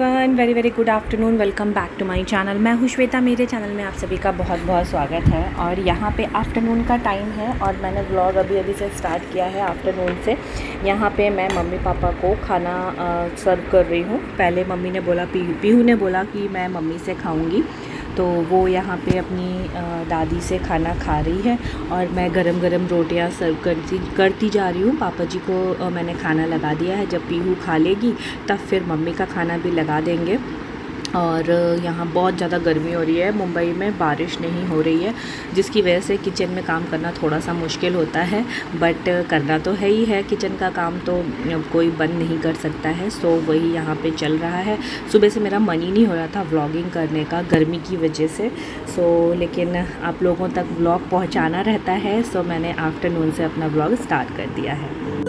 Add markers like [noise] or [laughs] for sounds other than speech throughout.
Everyone very very good afternoon welcome back to my channel मैं हूँ श्वेता. मेरे channel में आप सभी का बहुत बहुत स्वागत है और यहाँ पे आफ्टरनून का टाइम है और मैंने व्लॉग अभी अभी से स्टार्ट किया है आफ्टरनून से. यहाँ पे मैं मम्मी, पापा को खाना सर्व कर रही हूँ. पहले मम्मी ने बोला पीहू पीहू ने बोला कि मैं मम्मी से खाऊँगी. तो वो यहाँ पे अपनी दादी से खाना खा रही है और मैं गरम गरम रोटियाँ सर्व करती करती जा रही हूँ। पापा जी को मैंने खाना लगा दिया है, जब पीहू खा लेगी तब फिर मम्मी का खाना भी लगा देंगे। और यहाँ बहुत ज़्यादा गर्मी हो रही है। मुंबई में बारिश नहीं हो रही है, जिसकी वजह से किचन में काम करना थोड़ा सा मुश्किल होता है। बट करना तो है ही है, किचन का काम तो कोई बंद नहीं कर सकता है। सो वही यहाँ पे चल रहा है। सुबह से मेरा मन ही नहीं हो रहा था व्लॉगिंग करने का, गर्मी की वजह से। सो लेकिन आप लोगों तक व्लॉग पहुँचाना रहता है, सो मैंने आफ्टरनून से अपना व्लॉग स्टार्ट कर दिया है।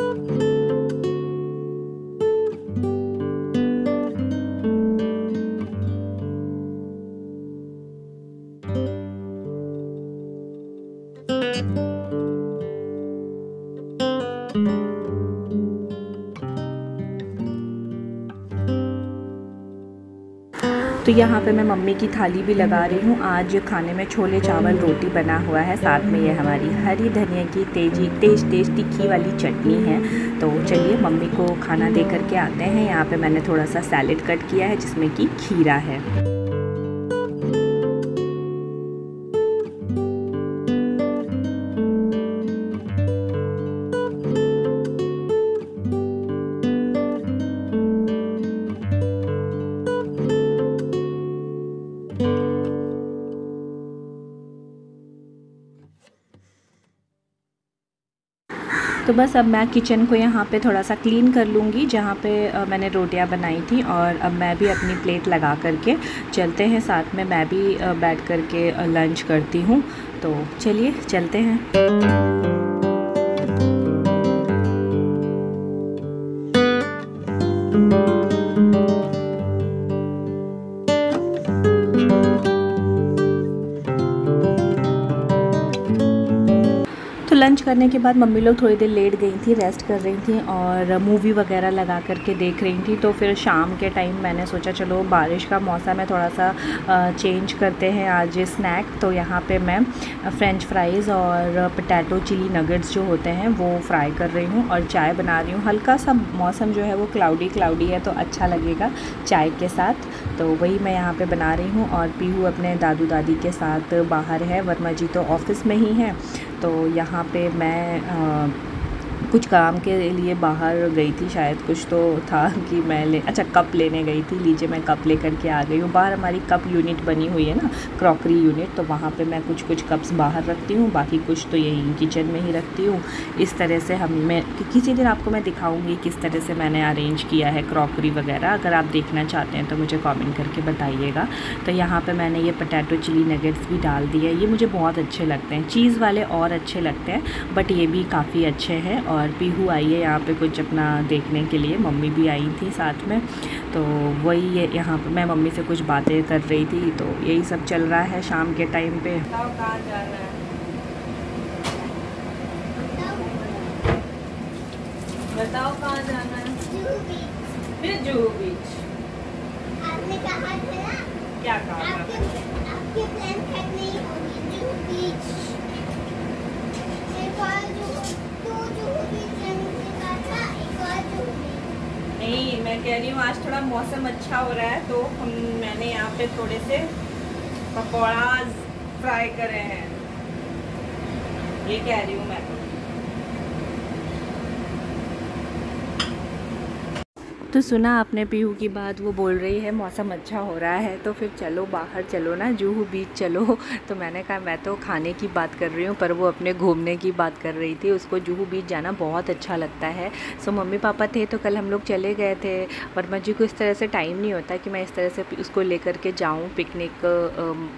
तो यहाँ पे मैं मम्मी की थाली भी लगा रही हूँ। आज खाने में छोले चावल रोटी बना हुआ है। साथ में ये हमारी हरी धनिया की तेज़ी, तेज तेज तीखी वाली चटनी है। तो चलिए मम्मी को खाना दे करके आते हैं। यहाँ पे मैंने थोड़ा सा सैलेड कट किया है, जिसमें कि खीरा है। तो बस अब मैं किचन को यहाँ पे थोड़ा सा क्लीन कर लूँगी, जहाँ पे मैंने रोटियाँ बनाई थी और अब मैं भी अपनी प्लेट लगा करके चलते हैं साथ में। मैं भी बैठ करके लंच करती हूँ। तो चलिए, चलते हैं। करने के बाद मम्मी लोग थोड़ी देर लेट गई थी रेस्ट कर रही थी और मूवी वगैरह लगा करके देख रही थी। तो फिर शाम के टाइम मैंने सोचा, चलो, बारिश का मौसम है थोड़ा सा चेंज करते हैं आज स्नैक तो यहाँ पे मैं फ्रेंच फ्राइज़ और पटैटो चिली नगेट्स जो होते हैं, वो फ्राई कर रही हूँ और चाय बना रही हूँ। हल्का सा मौसम जो है वो क्लाउडी क्लाउडी है तो अच्छा लगेगा चाय के साथ। तो वही मैं यहाँ पर बना रही हूँ और पीहू अपने दादू दादी के साथ बाहर है, वर्मा जी तो ऑफ़िस में ही हैं। तो यहाँ पे मैं कुछ काम के लिए बाहर गई थी, शायद कुछ तो था कि मैं ले अच्छा कप लेने गई थी, लीजिए मैं कप लेकर के आ गई हूँ। बाहर हमारी कप यूनिट बनी हुई है ना क्रॉकरी यूनिट तो वहाँ पे मैं कुछ कुछ कप्स बाहर रखती हूँ, बाकी कुछ तो यही किचन में ही रखती हूँ। इस तरह से हम, मैं, कि किसी दिन आपको मैं दिखाऊँगी किस तरह से मैंने अरेंज किया है क्रॉकरी वगैरह। अगर आप देखना चाहते हैं तो मुझे कॉमेंट करके बताइएगा। तो यहाँ पर मैंने ये पटैटो चिली नगेट्स भी डाल दिए ये मुझे बहुत अच्छे लगते हैं। चीज़ वाले और अच्छे लगते हैं बट ये भी काफ़ी अच्छे हैं और पीहू आई है यहाँ पे कुछ अपना देखने के लिए। मम्मी भी आई थी साथ में तो वही ये यहाँ पे। मैं मम्मी से कुछ बातें कर रही थी तो यही सब चल रहा है शाम के टाइम पे। बताओ कहाँ जाना है? फिर जूहू बीच। आपने कहा था ना क्या कहा आपके, आपके प्लान खत्म नहीं होगी जूहू बीच। नहीं, मैं कह रही हूँ, आज थोड़ा मौसम अच्छा हो रहा है तो हम, मैंने यहाँ पे थोड़े से पकौड़ा फ्राई करे हैं। ये कह रही हूँ मैं। तो सुना आपने पीहू की बात, वो बोल रही है, मौसम अच्छा हो रहा है तो फिर चलो बाहर चलो ना, जूहू बीच चलो। [laughs] तो मैंने कहा, मैं तो खाने की बात कर रही हूँ, पर वो अपने घूमने की बात कर रही थी, उसको जूहू बीच जाना बहुत अच्छा लगता है। सो मम्मी पापा थे तो कल हम लोग चले गए थे। वर्मा जी को इस तरह से टाइम नहीं होता कि मैं इस तरह से उसको लेकर के जाऊँ पिकनिक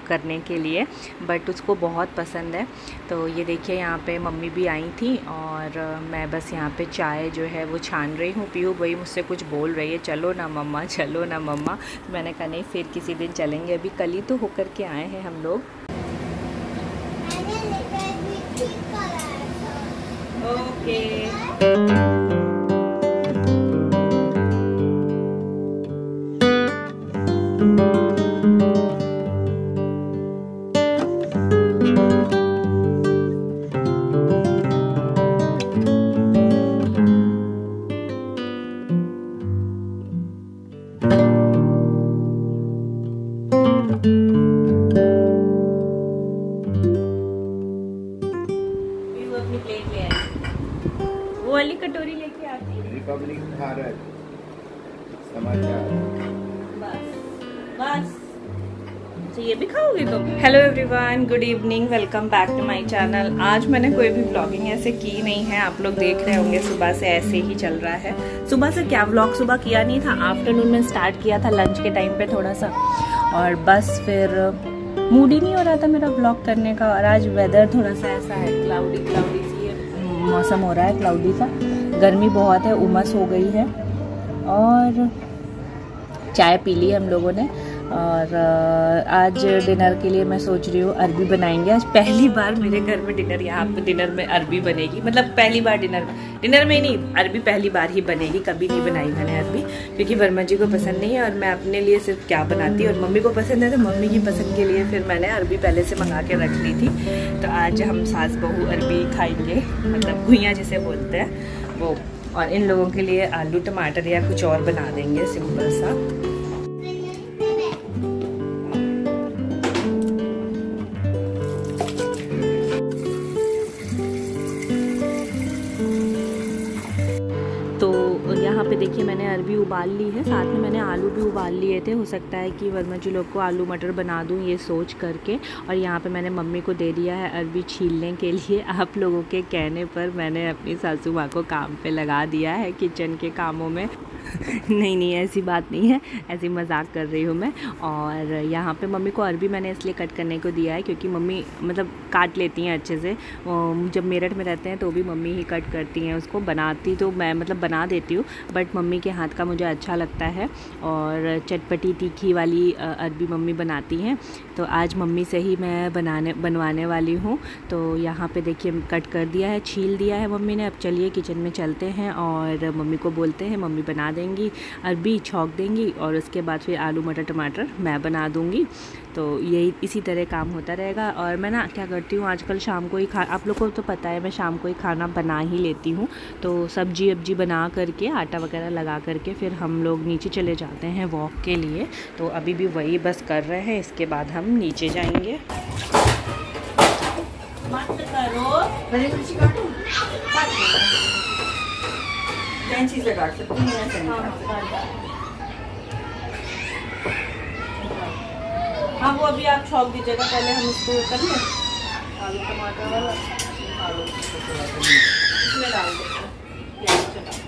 करने के लिए बट उसको बहुत पसंद है। तो ये देखिए, यहाँ पर मम्मी भी आई थी और मैं बस यहाँ पर चाय जो है वो छान रही हूँ। पीहू, वही मुझसे कुछ बोल बोल रही है चलो ना मम्मा चलो ना मम्मा। तो मैंने कहा नहीं फिर किसी दिन चलेंगे। अभी कल ही तो होकर के आए हैं हम लोग। ओके। तो ये भी खाओगे तुम? Hello everyone good evening welcome back to my channel आज मैंने कोई भी व्लॉगिंग ऐसे की नहीं है, आप लोग देख रहे होंगे सुबह से ऐसे ही चल रहा है। सुबह से क्या व्लॉग सुबह किया नहीं था? आफ्टरनून में स्टार्ट किया था लंच के टाइम पे थोड़ा सा और बस फिर मूड ही नहीं हो रहा था मेरा ब्लॉग करने का और आज वेदर थोड़ा सा ऐसा है क्लाउडी क्लाउडी सी मौसम हो रहा है क्लाउडी सा। गर्मी बहुत है, उमस हो गई है। और चाय पी ली हम लोगों ने। और आज डिनर के लिए मैं सोच रही हूँ अरबी बनाएँगे। आज पहली बार मेरे घर में डिनर, यहाँ पे डिनर में अरबी बनेगी। मतलब पहली बार डिनर डिनर में नहीं, अरबी पहली बार ही बनेगी। कभी नहीं बनाई मैंने अरबी, क्योंकि वर्मा जी को पसंद नहीं है और मैं अपने लिए सिर्फ़ क्या बनाती और मम्मी को पसंद है तो मम्मी की पसंद के लिए फिर मैंने अरबी पहले से मंगा के रख ली थी। तो आज हम सास बहू अरबी खाएँगे मतलब घुइयाँ जिसे बोलते हैं वो। और इन लोगों के लिए आलू टमाटर या कुछ और बना देंगे, सिंपल सा। भी उबाल ली है। साथ में मैंने आलू भी उबाल लिए थे। हो सकता है कि वर्मा जी लोग को आलू मटर बना दूँ, ये सोच करके। और यहाँ पे मैंने मम्मी को दे दिया है अरबी छीलने के लिए। [laughs] आप लोगों के कहने पर मैंने अपनी सासू माँ को काम पे लगा दिया है किचन के कामों में। नहीं नहीं, ऐसी बात नहीं है। ऐसी मज़ाक कर रही हूँ मैं। और यहाँ पे मम्मी को अरबी मैंने इसलिए कट करने को दिया है क्योंकि मम्मी मतलब काट लेती हैं अच्छे से। जब मेरठ में रहते हैं तो भी मम्मी ही कट करती हैं उसको। बनाती तो मैं मतलब बना देती हूँ बट मम्मी के हाथ का मुझे अच्छा लगता है। और चटपटी तीखी वाली अरबी मम्मी बनाती हैं। तो आज मम्मी से ही मैं बनाने, बनवाने वाली हूँ। तो यहाँ पे देखिए कट कर दिया है, छील दिया है मम्मी ने। अब चलिए किचन में चलते हैं और मम्मी को बोलते हैं, मम्मी बना देंगी अरबी छोंक देंगी और उसके बाद फिर आलू, मटर, टमाटर मैं बना दूँगी। तो यही इसी तरह काम होता रहेगा और मैं ना क्या करती हूँ, आजकल शाम को ही खा, आप लोग को तो पता है मैं शाम को ही खाना बना ही लेती हूँ। तो सब्ज़ी वब्जी बना करके, आटा वगैरह लगा करके फिर हम लोग नीचे चले जाते हैं वॉक के लिए। तो अभी भी वही बस कर रहे हैं, इसके बाद हम नीचे जाएँगे। मत करो कैंची से काट सकती हूँ हाँ वो अभी आप छौक दीजिएगा पहले हम इसको कर लें आलू टमाटर वाला। आलू इसमें डाल देते प्याज चला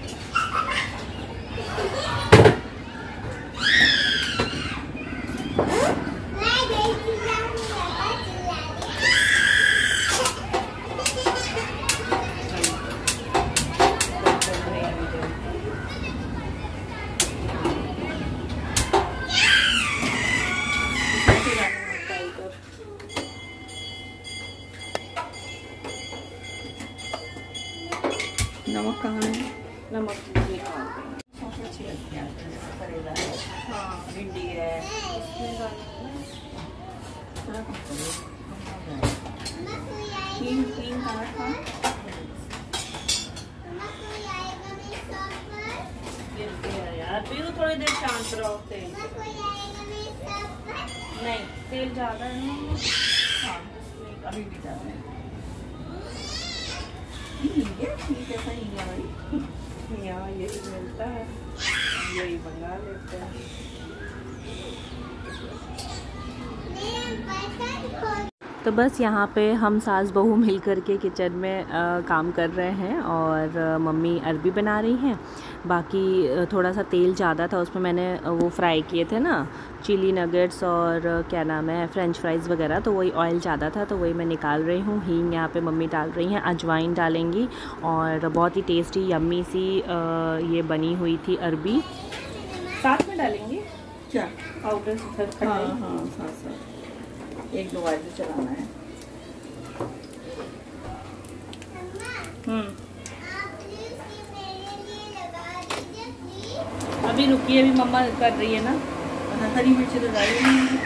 नमक कहाँ है नमक हाँ भिंडी है तीन तीन कहाँ था यार फिर थोड़ी देर शांत रहो तेल। नहीं तेल ज़्यादा है हाँ अभी भी ज़्यादा है। ठीक है है भाई? यहाँ यही मिलता है यही मंगा लेते हैं। तो बस यहाँ पे हम सास बहू [laughs] मिल कर के किचन में आ, काम कर रहे हैं और आ, मम्मी अरबी बना रही हैं। बाकी थोड़ा सा तेल ज़्यादा था उसमें मैंने वो फ्राई किए थे ना चिली नगेट्स और क्या नाम है फ्रेंच फ्राइज़ वगैरह तो वही ऑयल ज़्यादा था तो वही मैं निकाल रही हूँ। हींग यहाँ पे मम्मी डाल रही हैं अजवाइन डालेंगी और बहुत ही टेस्टी यम्मी सी ये बनी हुई थी अरबी। साथ में डालेंगे? क्या? पाउडर हाँ। हाँ साथ साथ। एक दो बार चलाना है। हम्म। अभी रुकिए अभी मम्मा कर रही है ना। हरी मिर्ची तो डाली नहीं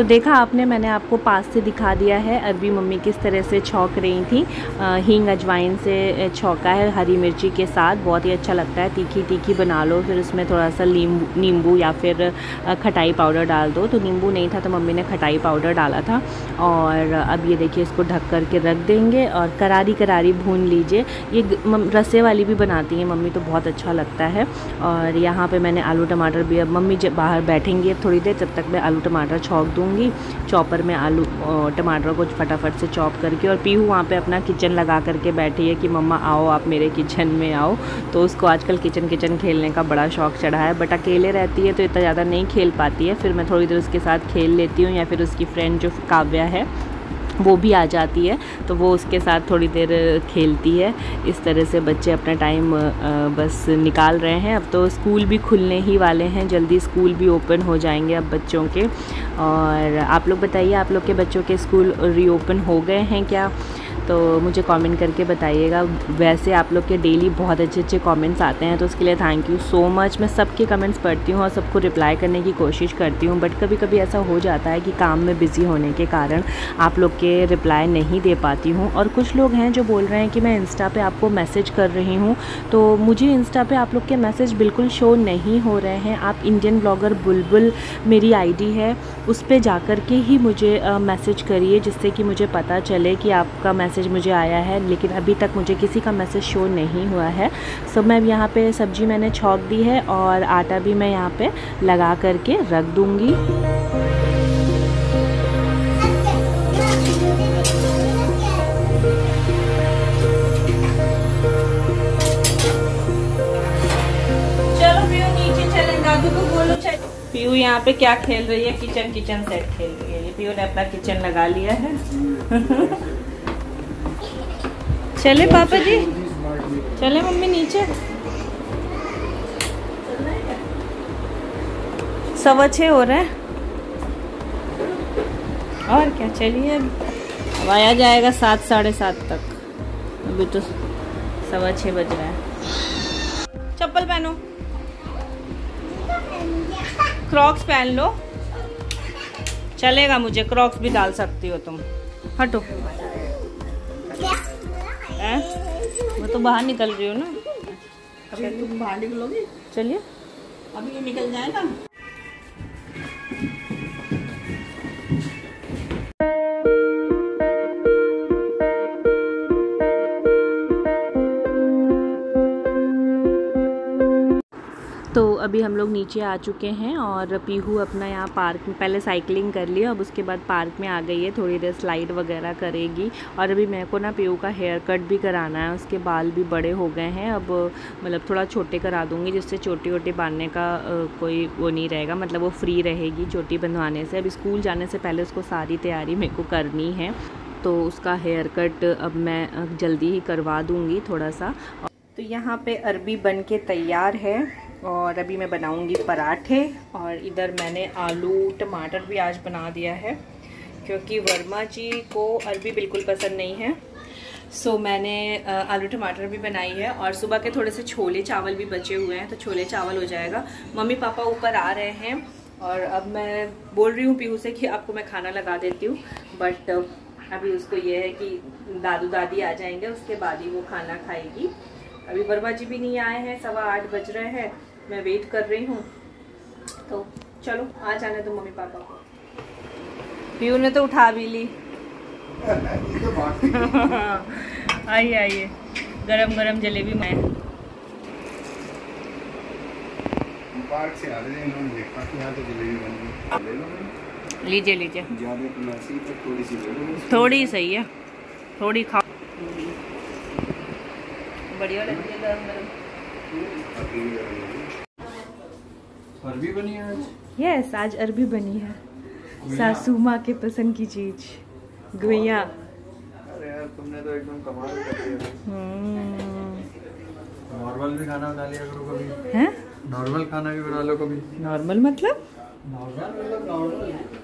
तो देखा आपने, मैंने आपको पास से दिखा दिया है। अभी मम्मी किस तरह से छौक रही थी। हींग अजवाइन से छौका है हरी मिर्ची के साथ। बहुत ही अच्छा लगता है। तीखी तीखी बना लो, फिर उसमें थोड़ा सा नींबू नींबू या फिर खटाई पाउडर डाल दो। तो नींबू नहीं था तो मम्मी ने खटाई पाउडर डाला था। और अब ये देखिए, इसको ढक कर के रख देंगे और करारी करारी भून लीजिए। ये रसे वाली भी बनाती हैं मम्मी तो बहुत अच्छा लगता है। और यहाँ पर मैंने आलू टमाटर भी, अब मम्मी जब बाहर बैठेंगी अब थोड़ी देर, तब तक मैं आलू टमाटर छौक दूँगी चॉपर में आलू टमाटर को फटाफट से चॉप करके और पीहू वहाँ पे अपना किचन लगा करके बैठी है कि, मम्मा, आओ, आप मेरे किचन में आओ। तो उसको आजकल किचन किचन खेलने का बड़ा शौक चढ़ा है, बट अकेले रहती है तो इतना ज़्यादा नहीं खेल पाती है। फिर मैं थोड़ी देर उसके साथ खेल लेती हूँ या फिर उसकी फ्रेंड जो काव्या है वो भी आ जाती है तो वो उसके साथ थोड़ी देर खेलती है। इस तरह से बच्चे अपना टाइम बस निकाल रहे हैं। अब तो स्कूल भी खुलने ही वाले हैं। जल्दी स्कूल भी ओपन हो जाएँगे अब बच्चों के। और आप लोग बताइए, आप लोग के बच्चों के स्कूल रीओपन हो गए हैं क्या? तो मुझे कमेंट करके बताइएगा। वैसे आप लोग के डेली बहुत अच्छे अच्छे कमेंट्स आते हैं तो उसके लिए थैंक यू सो मच मैं सबके कमेंट्स पढ़ती हूँ और सबको रिप्लाई करने की कोशिश करती हूँ बट कभी कभी ऐसा हो जाता है कि काम में बिज़ी होने के कारण आप लोग के रिप्लाई नहीं दे पाती हूँ। और कुछ लोग हैं जो बोल रहे हैं कि मैं इंस्टा पर आपको मैसेज कर रही हूँ तो मुझे इंस्टा पर आप लोग के मैसेज बिल्कुल शो नहीं हो रहे हैं। आप इंडियन ब्लॉगर बुलबुल मेरी आईडी है, उस पर जा के ही मुझे मैसेज करिए, जिससे कि मुझे पता चले कि आपका मैसेज मैसेज मुझे आया है, लेकिन अभी तक मुझे किसी का मैसेज शो नहीं हुआ है। सो मैं यहाँ पे सब्ज़ी मैंने छौक दी है और आटा भी मैं यहाँ पे लगा करके रख दूँगी। पीयू यहाँ पे क्या खेल रही है? किचन किचन सेट खेल रही है। ये पीयू ने अपना किचन लगा लिया है। [laughs] चले पापा जी। चले मम्मी नीचे। सवा छः हो रहा है। और क्या, चलिए अब। आया जाएगा सात, साढ़े सात तक। अभी तो सवा छः बज रहा है। चप्पल पहनो। क्रॉक्स पहन लो। चलेगा मुझे क्रॉक्स भी डाल सकती हो तुम। हटो। है? मैं तो बाहर निकल रही हूँ ना। अभी तुम बाहर निकलोगी? चलिए। अभी ये निकल जाए ना। अभी हम लोग नीचे आ चुके हैं और पीहू अपना यहाँ पार्क में, पहले साइकिलिंग कर लिया अब उसके बाद पार्क में आ गई है, थोड़ी देर स्लाइड वगैरह करेगी। और अभी मेरे को ना पीहू का हेयर कट भी कराना है, उसके बाल भी बड़े हो गए हैं, अब मतलब थोड़ा छोटे करा दूँगी, जिससे चोटी वोटी बांधने का कोई वो नहीं रहेगा मतलब वो फ्री रहेगी चोटी बंधवाने से। अभी स्कूल जाने से पहले उसको सारी तैयारी मेरे को करनी है तो उसका हेयर कट अब मैं जल्दी ही करवा दूँगी थोड़ा सा। तो यहाँ पे अरबी बन के तैयार है। और अभी मैं बनाऊँगी पराठे और इधर मैंने आलू, टमाटर भी आज बना दिया है, क्योंकि वर्मा जी को अरबी बिल्कुल पसंद नहीं है। सो मैंने आलू, टमाटर भी बनाई है और सुबह के थोड़े से छोले चावल भी बचे हुए हैं तो छोले चावल हो जाएगा। मम्मी पापा ऊपर आ रहे हैं और अब मैं बोल रही हूँ पीहू से कि आपको मैं खाना लगा देती हूँ बट अभी उसको ये है कि दादू, दादी आ जाएँगे, उसके बाद ही वो खाना खाएगी। अभी वर्मा जी भी नहीं आए हैं, सवा आठ बज रहे हैं। मैं वेट कर रही हूँ। तो चलो आ जाने दो मम्मी पापा को। पीयू ने तो उठा भी ली। [laughs] आइए आइए। गरम गरम जलेबी मैं। पार्क से आ रहे इन्होंने देखा कि यहाँ तो जलेबी बन गई। लीजिए लीजिए। तो थोड़ी सी थोड़ी सही है। थोड़ी खाओ बढ़िया लगती है गरम गरम अरबी बनी है आज? यस आज अरबी बनी है। सासू माँ के पसंद की चीज़ गुइया। तुमने तो एकदम कमाल कर दिया। Normal hmm. भी खाना बना लिया करो कभी। हैं? नॉर्मल खाना भी बना लो कभी। नॉर्मल मतलब? नॉर्मल मतलब नॉर्मल।